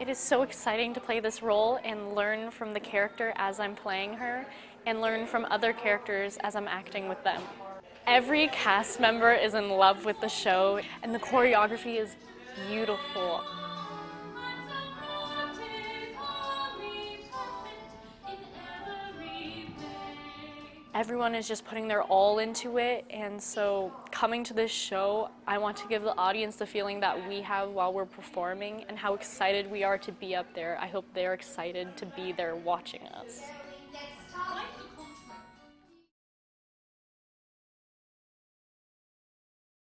It is so exciting to play this role and learn from the character as I'm playing her and learn from other characters as I'm acting with them. Every cast member is in love with the show and the choreography is beautiful. everyone is just putting their all into it. And so coming to this show, I want to give the audience the feeling that we have while we're performing and how excited we are to be up there. I hope they're excited to be there watching us.